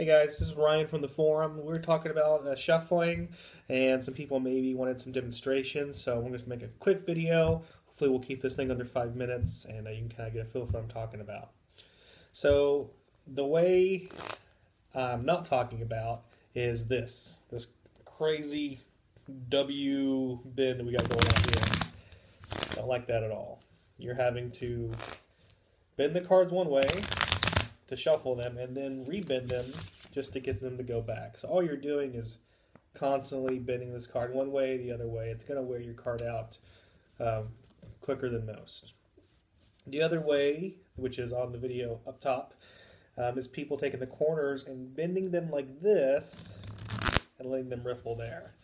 Hey guys, this is Ryan from the forum. We are talking about uh, shuffling, and some people maybe wanted some demonstrations, so I'm going to make a quick video. Hopefully, we'll keep this thing under five minutes, and uh, you can kind of get a feel for what I'm talking about. So, the way I'm not talking about is this this crazy W bin that we got going on here. Don't like that at all. You're having to bend the cards one way to shuffle them and then rebend them just to get them to go back. So all you're doing is constantly bending this card one way, the other way. It's going to wear your card out um, quicker than most. The other way, which is on the video up top, um, is people taking the corners and bending them like this and letting them riffle there.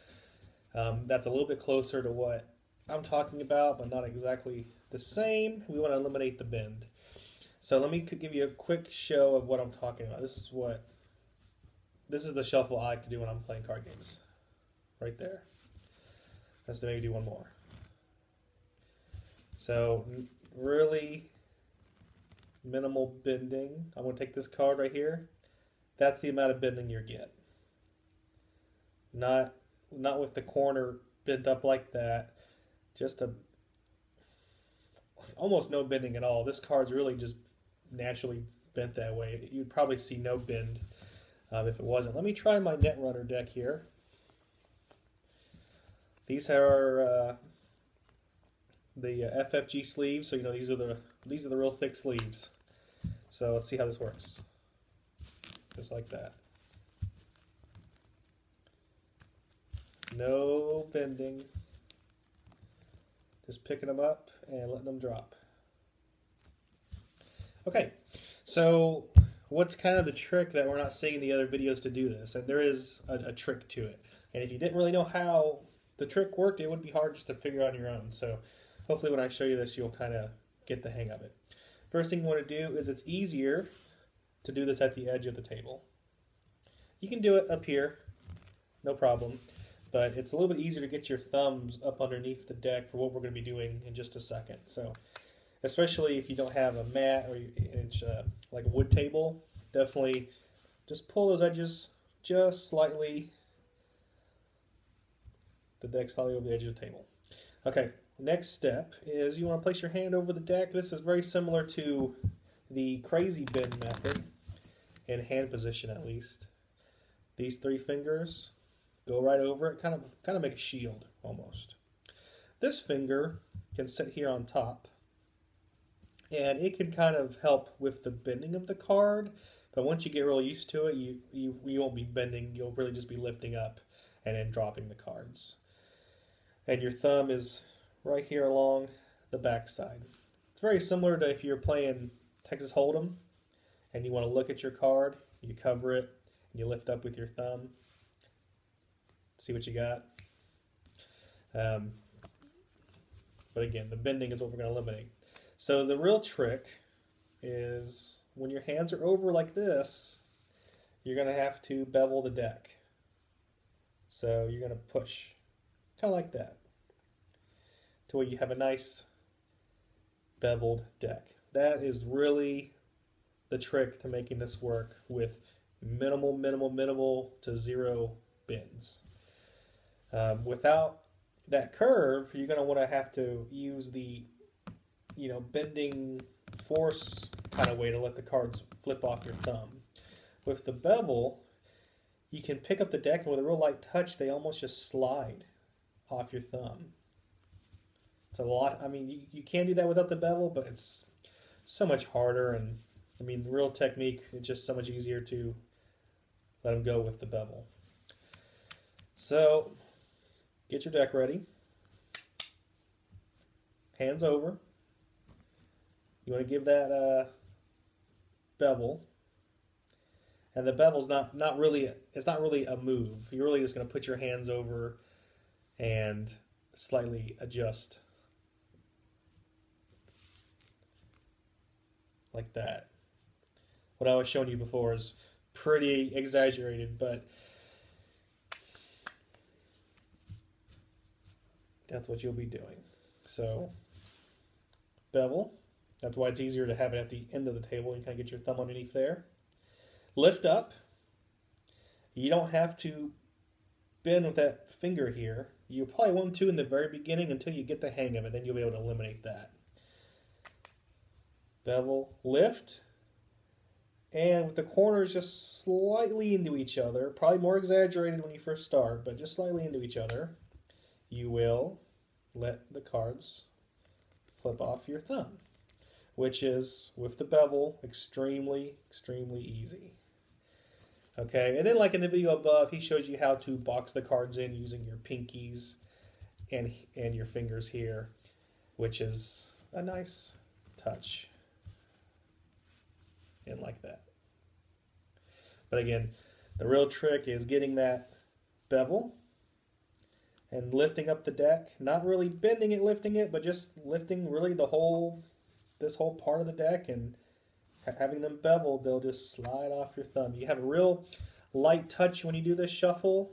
Um, that's a little bit closer to what I'm talking about, but not exactly the same. We want to eliminate the bend. So let me give you a quick show of what I'm talking about. This is what this is the shuffle I like to do when I'm playing card games. Right there. Let's maybe do one more. So really minimal bending. I'm going to take this card right here. That's the amount of bending you get. Not not with the corner bent up like that. Just a almost no bending at all. This card's really just naturally bent that way. You'd probably see no bend um, if it wasn't. Let me try my Netrunner deck here. These are uh, the uh, FFG sleeves, so you know these are the these are the real thick sleeves. So let's see how this works. Just like that. No bending. Just picking them up and letting them drop. Okay, so what's kind of the trick that we're not seeing in the other videos to do this? And there is a, a trick to it. And if you didn't really know how the trick worked, it would be hard just to figure out on your own. So hopefully when I show you this, you'll kind of get the hang of it. First thing you want to do is it's easier to do this at the edge of the table. You can do it up here, no problem, but it's a little bit easier to get your thumbs up underneath the deck for what we're going to be doing in just a second. So especially if you don't have a mat or it's uh, like a wood table, definitely just pull those edges just slightly, the deck slightly over the edge of the table. Okay, next step is you want to place your hand over the deck. This is very similar to the crazy bend method, in hand position at least. These three fingers go right over it, kind of kind of make a shield almost. This finger can sit here on top and it can kind of help with the bending of the card. But once you get real used to it, you, you, you won't be bending. You'll really just be lifting up and then dropping the cards. And your thumb is right here along the back side. It's very similar to if you're playing Texas Hold'em and you want to look at your card, you cover it and you lift up with your thumb. See what you got. Um, but again, the bending is what we're going to eliminate. So the real trick is when your hands are over like this, you're going to have to bevel the deck. So you're going to push, kind of like that, to where you have a nice beveled deck. That is really the trick to making this work with minimal, minimal, minimal to zero bends. Um, without that curve, you're going to want to have to use the you know, bending force kind of way to let the cards flip off your thumb. With the bevel, you can pick up the deck and with a real light touch, they almost just slide off your thumb. It's a lot. I mean, you, you can do that without the bevel, but it's so much harder. And I mean, real technique, it's just so much easier to let them go with the bevel. So, get your deck ready. Hands over. You want to give that uh, bevel, and the bevel's not not really it's not really a move. You're really just going to put your hands over and slightly adjust like that. What I was showing you before is pretty exaggerated, but that's what you'll be doing. So, bevel. That's why it's easier to have it at the end of the table. You kind of get your thumb underneath there. Lift up You don't have to bend with that finger here. You probably want to in the very beginning until you get the hang of it. Then you'll be able to eliminate that. Bevel, lift, and with the corners just slightly into each other, probably more exaggerated when you first start, but just slightly into each other, you will let the cards flip off your thumb, which is, with the bevel, extremely, extremely easy. Okay, and then like in the video above, he shows you how to box the cards in using your pinkies and, and your fingers here, which is a nice touch. And like that. But again, the real trick is getting that bevel and lifting up the deck. Not really bending it, lifting it, but just lifting really the whole, this whole part of the deck and having them beveled, they'll just slide off your thumb. You have a real light touch when you do this shuffle.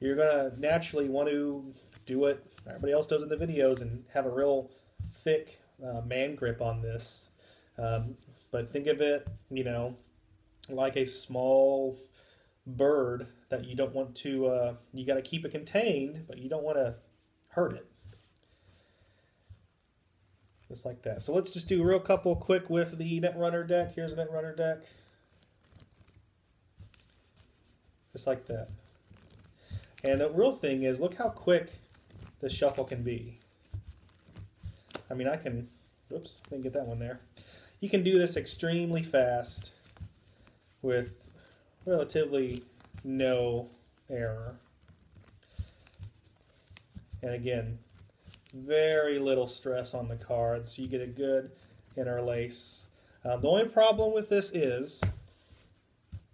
You're going to naturally want to do what everybody else does in the videos and have a real thick uh, man grip on this. Um, but think of it, you know, like a small bird that you don't want to, uh, you got to keep it contained, but you don't want to hurt it. Just like that. So let's just do a real couple quick with the Netrunner deck. Here's a Netrunner deck. Just like that. And the real thing is, look how quick the shuffle can be. I mean, I can, oops, didn't get that one there. You can do this extremely fast with relatively no error. And again, very little stress on the cards. You get a good interlace. Um, the only problem with this is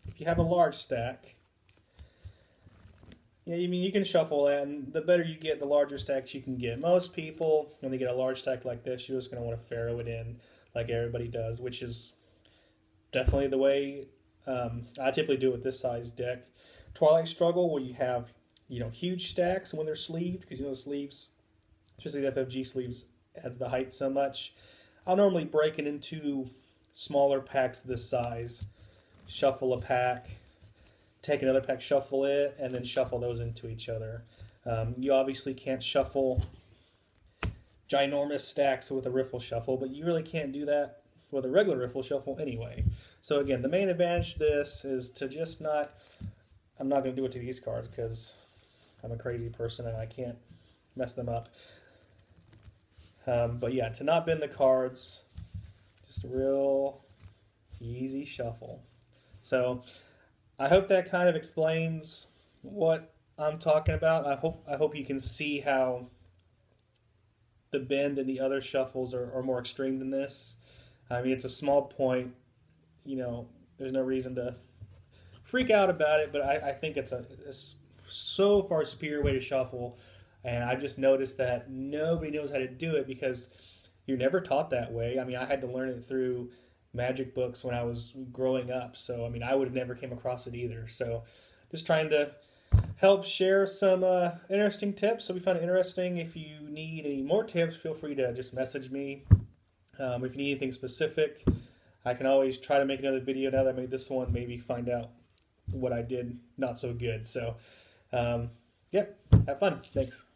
if you have a large stack, yeah, I mean you can shuffle that, and the better you get, the larger stacks you can get. Most people, when they get a large stack like this, you're just going to want to faro it in like everybody does, which is definitely the way um, I typically do it with this size deck. Twilight Struggle, where you have you know huge stacks when they're sleeved, because you know the sleeves, especially the FFG sleeves, adds the height so much. I'll normally break it into smaller packs this size, shuffle a pack, take another pack, shuffle it, and then shuffle those into each other. Um, you obviously can't shuffle ginormous stacks with a riffle shuffle, but you really can't do that with a regular riffle shuffle anyway. So again, the main advantage this is to just not, I'm not going to do it to these cards because I'm a crazy person and I can't mess them up. Um, but yeah, to not bend the cards, just a real easy shuffle. So I hope that kind of explains what I'm talking about. I hope I hope you can see how the bend and the other shuffles are, are more extreme than this. I mean, it's a small point. You know, there's no reason to freak out about it, but I, I think it's a, a so far superior way to shuffle. And I've just noticed that nobody knows how to do it because you're never taught that way. I mean, I had to learn it through magic books when I was growing up. So, I mean, I would have never came across it either. So, just trying to help share some uh, interesting tips. So, we found it interesting. If you need any more tips, feel free to just message me. Um, if you need anything specific, I can always try to make another video now that I made this one, maybe find out what I did not so good. So, um, yep, have fun. Thanks.